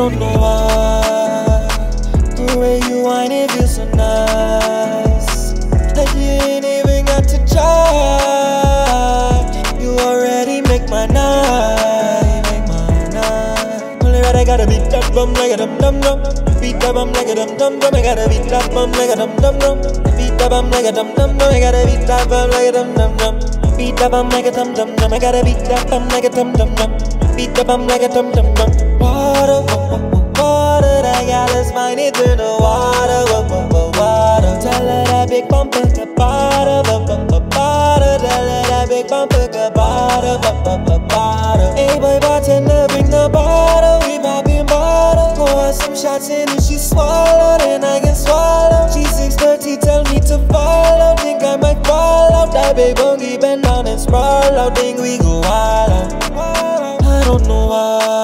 don't know why. The way you wine it feels so nice That you ain't even got to try You already make my night, make my night. Only right I gotta beat that bum like a dum dum dum. Beat that bum like a dum dum dum. I gotta beat that bum like a dum dum dum. Beat that bum like a dum dum dum. I gotta beat that bum like a dum dum dum. Beat that bum like a dum dum dum. I gotta beat that bum like a dum dum dum. Beat that bum like a dum dum dum. Water water, that gal is mine into the water, water. Tell her that big bumper, the bottle, bottle. Tell her that big bumper, the bottle, bottle. Hey boy, bartender, bring the bottle. We popping bottle. Pour her some shots in and she swallow, then I can swallow. She 630, tell me to follow. Think I might fall out. That big boogie bend down and sprawl out. Think we go wild out. I don't know why.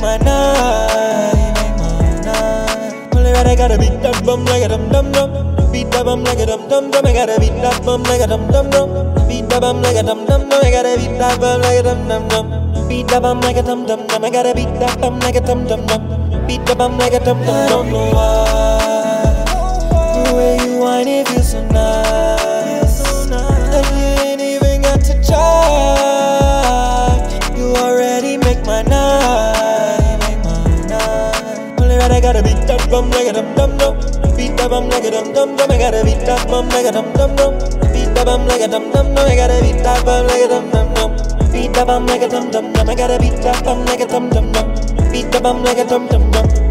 My night. My night. Only right, I gotta beat that bum like a dum dum dum. Beat that bum like a dum dum dum. I gotta beat that bum like a dum dum dum. Beat that bum like a dum dum dum. I gotta beat that bum like a dum dum dum. Beat that bum like a dum dum dum. I gotta beat that bum like a dum dum dum. Beat that bum like a dum dum dum. Don't know why. The way you wine, it feels so nice. And you ain't even got to try. I gotta beat that bum like a dum dum dum. Beat that bum like a dum dum dum. I gotta beat that bum a dum dum dum. Beat that bum like a dum dum dum. I gotta beat that bum like a dum dum dum. Beat that bum like a dum dum dum. I gotta beat that bum like a dum dum dum. Beat that bum like a dum dum dum.